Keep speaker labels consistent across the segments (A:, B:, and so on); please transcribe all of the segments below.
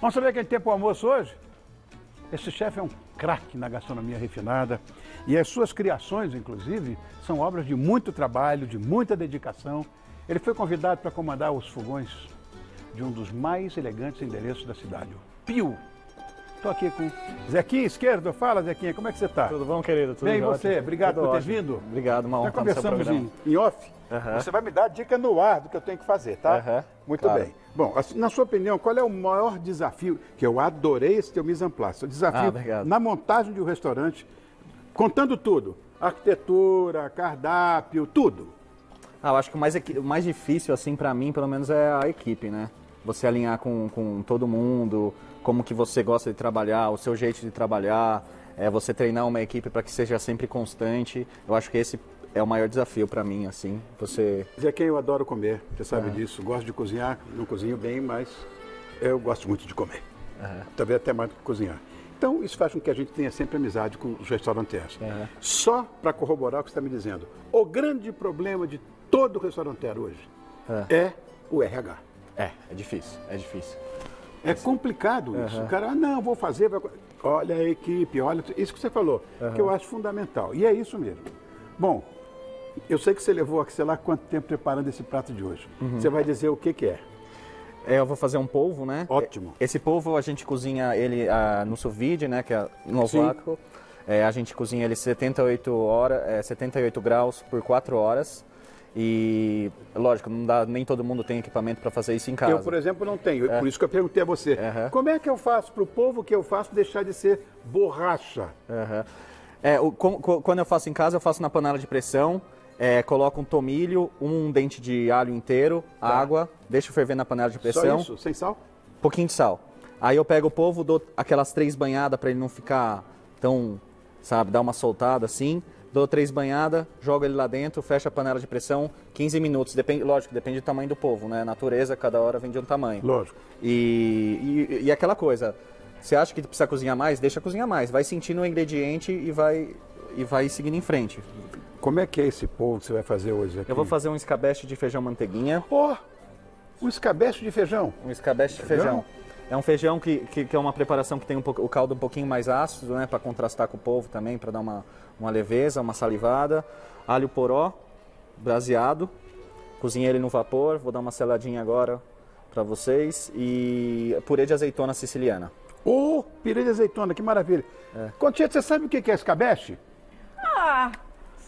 A: Vamos saber quem tem para o almoço hoje? Esse chefe é um craque na gastronomia refinada e as suas criações, inclusive, são obras de muito trabalho, de muita dedicação. Ele foi convidado para comandar os fogões de um dos mais elegantes endereços da cidade, o Pio. Estou aqui com Zequinha Esquerdo. Fala, Zequinha, como é que você está?
B: Tudo bom, querido? Tudo
A: Bem, você? Obrigado
B: Tudo
A: por ter
B: ótimo.
A: vindo.
B: Obrigado, uma honra
A: Já conversamos em, em off. Você vai me dar dica no ar do que eu tenho que fazer, tá? Muito
B: claro.
A: bem. Bom, assim, na sua opinião, qual é o maior desafio? Que eu adorei esse teu mise en place. O
B: Ah,
A: desafio
B: obrigado.
A: na montagem de um restaurante, contando tudo: arquitetura, cardápio, tudo.
B: Ah, eu acho que o mais, o mais difícil, assim, pra mim, pelo menos, é a equipe, né? Você alinhar com, com todo mundo, como que você gosta de trabalhar, o seu jeito de trabalhar, é você treinar uma equipe para que seja sempre constante. Eu acho que esse é o maior desafio pra mim, assim. Você
A: Zé, quem eu adoro comer, você sabe
B: É.
A: disso. Gosto de cozinhar, não cozinho bem, mas eu gosto muito de comer. Talvez até mais do que cozinhar. Então, isso faz com que a gente tenha sempre amizade com os restaurantes.
B: Aham.
A: Só para corroborar o que você está me dizendo, o grande problema de todo restauranteiro hoje é o RH.
B: É, é difícil, é difícil.
A: É complicado isso. O cara, ah, não, vou fazer. vai- Olha a equipe, olha. Isso que você falou, que eu acho fundamental. E é isso mesmo. Bom, eu sei que você levou, sei lá, quanto tempo preparando esse prato de hoje. Você vai dizer o que, que é.
B: É, eu vou fazer um polvo, né?
A: Ótimo.
B: Esse polvo a gente cozinha ele ah, no sous vide, né? Que é no vácuo. É, a gente cozinha ele 78 horas, é, 78 graus por 4 horas. E lógico, não dá, nem todo mundo tem equipamento para fazer isso em casa.
A: Eu, por exemplo, não tenho. Por isso que eu perguntei a você.
B: Aham.
A: Como é que eu faço para o povo que eu faço deixar de ser borracha?
B: Aham. É, o- com- co- quando eu faço em casa, eu faço na panela de pressão. É, coloco um tomilho, um dente de alho inteiro, água, deixo ferver na panela de
A: Tá. Só
B: pressão.
A: isso? Sem sal?
B: pouquinho de sal. Aí eu pego o polvo, dou aquelas três banhadas para ele não ficar tão, sabe, dar uma soltada assim. Dou três banhadas, jogo ele lá dentro, fecho a panela de pressão, 15 minutos. Depende, lógico, depende do tamanho do polvo, né? Natureza, cada hora vem de um tamanho.
A: Lógico.
B: E, e, e aquela coisa, você acha que precisa cozinhar mais? Deixa cozinhar mais. Vai sentindo o ingrediente e vai, e vai seguindo em frente.
A: Como é que é esse povo que você vai fazer hoje aqui?
B: Eu vou fazer um escabeche de feijão manteiguinha.
A: Oh, um escabeche de feijão.
B: Um escabeche de
A: Feijão?
B: feijão. É um feijão que, que, que é uma preparação que tem um pouco, o caldo um pouquinho mais ácido, né? Para contrastar com o polvo também, para dar uma, uma leveza, uma salivada. Alho poró, braseado. Cozinhei ele no vapor. Vou dar uma seladinha agora para vocês. E purê de azeitona siciliana.
A: Oh, pirê de azeitona, que maravilha.
B: É.
A: Contieta, você sabe o que que é escabeche?
C: Ah,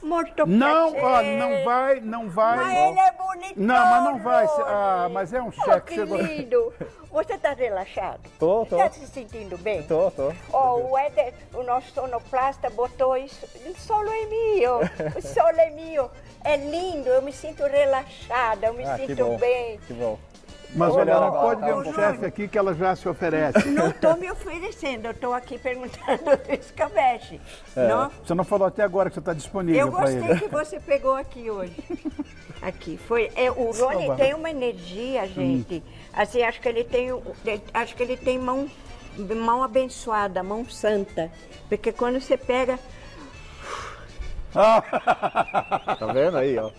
C: muito
A: Não, ó, não vai, não vai.
C: Mas ele é bonito.
A: Não, mas não vai. Ah, mas é um
C: Oh,
A: chefe.
C: que
A: chegou-
C: lindo. Você está relaxado?
B: Tô, tô.
C: Está se sentindo bem?
B: Tô, tô.
C: Ó, o Éder, o nosso sonoplasta, botou isso. O solo é meu. O solo é meu. É lindo, eu me sinto relaxada, eu me
B: Ah, que
C: sinto
B: bom.
C: bem.
B: Que bom.
A: Mas olha, ela
C: não,
A: pode ver
C: ô,
A: um chefe aqui que ela já se oferece.
C: Não estou me oferecendo, eu estou aqui perguntando do escabeche. Não?
A: Você não falou até agora que você está disponível
C: Eu
A: para
C: gostei
A: ele.
C: que você pegou aqui hoje. Aqui foi. é, o Rony
A: Salva.
C: tem uma energia, gente. Assim, acho que ele tem, acho que ele tem mão, mão abençoada, mão santa, porque quando você pega,
B: Tá vendo aí, ó?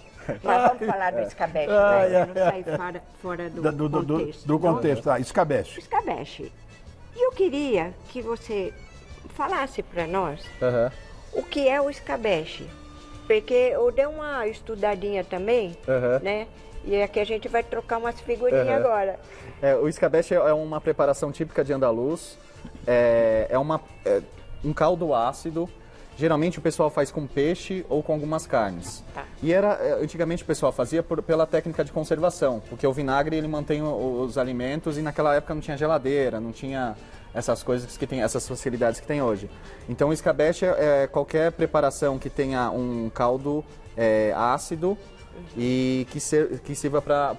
C: Mas vamos falar do escabeche, né? não sair fora, fora do,
A: do, do, do,
C: contexto.
A: do
C: Então,
A: contexto, tá? Escabeche.
C: Escabeche. E eu queria que você falasse para nós
B: Aham.
C: o que é o escabeche. Porque eu dei uma estudadinha também,
B: Aham.
C: né? E aqui a gente vai trocar umas figurinhas
B: Aham.
C: agora.
B: É, o escabeche é uma preparação típica de Andaluz. É, é uma, é um caldo ácido. Geralmente o pessoal faz com peixe ou com algumas carnes.
C: Tá.
B: E era é, antigamente o pessoal fazia por- pela técnica de conservação, porque o vinagre ele mantém os alimentos e naquela época não tinha geladeira, não tinha essas coisas que tem, essas facilidades que tem hoje. Então o escabeche é, é qualquer preparação que tenha um caldo é, ácido e que, ser, que sirva para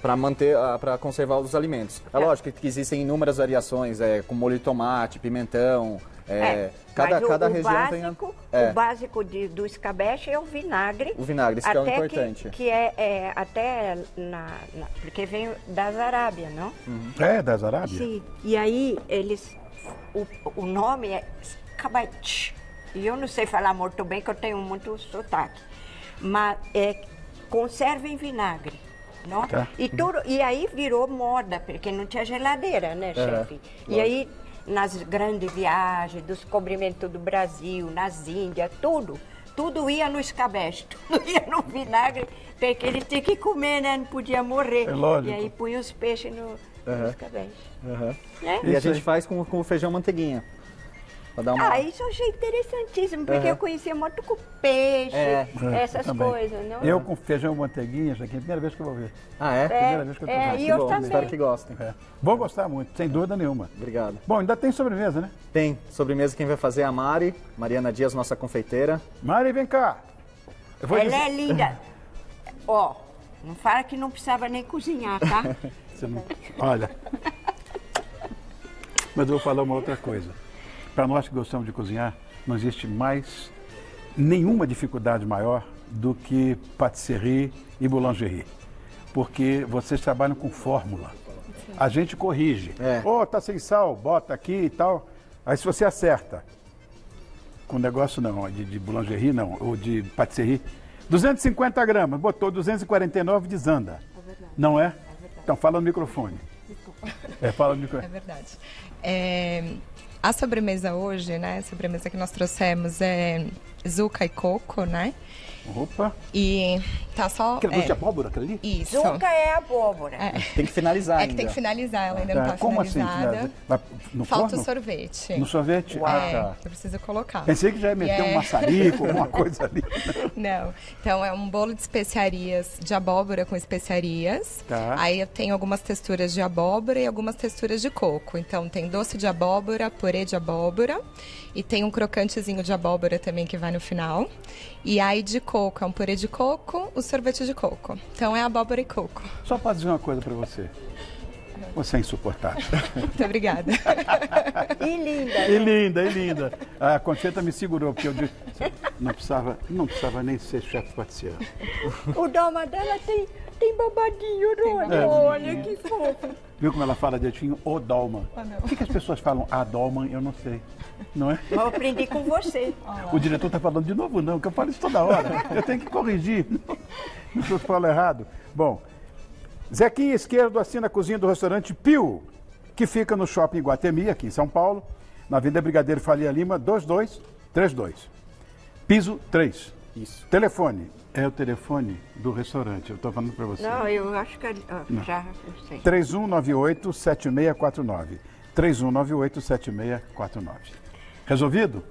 B: para manter, para conservar os alimentos. É lógico que existem inúmeras variações, é, com molho de tomate, pimentão, é, cada,
C: mas o,
B: cada
C: o
B: região
C: básico,
B: tem... a- é,
C: o básico de- do escabeche é o vinagre.
B: O vinagre, isso que é o
C: até
B: importante.
C: Que, é, é, até na, na- porque vem das Arábia, não?
A: É, das Arábias?
C: Sim. E aí eles, o, o nome é escabeche. E eu não sei falar muito bem, que eu tenho muito sotaque. Mas é conserva em vinagre. Não?
A: Tá.
C: E, tudo, e aí virou moda, porque não tinha geladeira, né, chefe? E aí, nas grandes viagens, dos cobrimentos do Brasil, nas Índias, tudo, tudo ia no escabeche, tudo ia no vinagre, porque ele tinha que comer, né? Não podia morrer.
A: É lógico.
C: E aí punha os peixes no, no escabeche.
B: Aham.
C: Né?
B: E a gente faz com, com o feijão manteiguinha. Uma...
C: Ah, isso eu achei interessantíssimo, porque eu conhecia muito com peixe,
B: É.
A: É,
C: essas coisas, não?
A: Eu com feijão e manteiguinha, isso aqui é a primeira vez que eu vou ver.
B: Ah, é?
A: Primeira vez que eu tô
C: é,
A: vendo.
C: e
B: Que
C: eu
B: bom,
C: também.
B: Espero que gostem.
A: É. Vou gostar muito, sem dúvida nenhuma.
B: Obrigado.
A: Bom, ainda tem sobremesa, né?
B: Tem sobremesa quem vai fazer é a Mari, Mariana Dias, nossa confeiteira.
A: Mari, vem cá. Eu vou
C: Ela
A: dizer-
C: é linda. Ó, não fala que não precisava nem cozinhar, tá?
A: Você não- Olha. Mas eu vou falar uma outra coisa. Para nós que gostamos de cozinhar, não existe mais nenhuma dificuldade maior do que patisserie e boulangerie. Porque vocês trabalham com fórmula. A gente corrige.
B: É.
A: Ô, tá sem sal, bota aqui e tal. Aí se você acerta. Com negócio não, de, de boulangerie não, ou de patisserie. 250 gramas, botou 249, desanda. Não é? Então fala no microfone. É, fala no
D: É
A: microfone.
D: verdade. É, a sobremesa hoje, né? A sobremesa que nós trouxemos é zuca e coco, né?
A: Opa.
D: E tá só.
A: Aquele doce de
D: é,
A: abóbora, aquele ali?
D: isso.
C: Zuca é abóbora.
D: É,
B: Tem que finalizar
D: é
B: ainda.
D: que tem que finalizar, ela ainda não
A: Tá,
D: tá
A: Como assim?
D: finalizada.
A: Vai No
D: Falta
A: forno?
D: o sorvete.
A: No sorvete? Ah,
D: É,
A: tá.
D: que eu preciso colocar.
A: Pensei que já ia meter
D: E
A: um
D: é-
A: maçarico, alguma coisa ali.
D: Não. Então é um bolo de especiarias de abóbora com especiarias.
A: Tá.
D: Aí eu tenho algumas texturas de abóbora e algumas texturas de coco. Então tem doce de abóbora, purê de abóbora e tem um crocantezinho de abóbora também que vai no final. E aí de coco, é um purê de coco, o sorvete de coco. Então é abóbora e coco.
A: Só para dizer uma coisa para você. Você é insuportável.
D: Muito obrigada.
C: E linda.
A: E linda, e linda. A Concheta me segurou, porque eu disse, não precisava, não precisava nem ser chefe parceiro.
C: O doma dela tem, tem babadinho, não é? Olha que fofo.
A: Viu como ela fala direitinho? O Dalma. Por que, que as pessoas falam a Dalma? Eu não sei. Não é?
C: Eu aprendi com você.
A: O diretor está falando de novo, não, que eu falo isso toda hora. Eu tenho que corrigir. Não se eu falo errado. Bom, Zequinha Esquerdo assina a cozinha do restaurante Pio, que fica no shopping Guatemi, aqui em São Paulo, na Avenida Brigadeiro Faria Lima, 2232. Piso 3.
B: Isso.
A: Telefone. É o telefone do restaurante, eu estou falando para você.
C: Não, eu acho que ó, já eu sei.
A: 3198-7649. 3198-7649. Resolvido?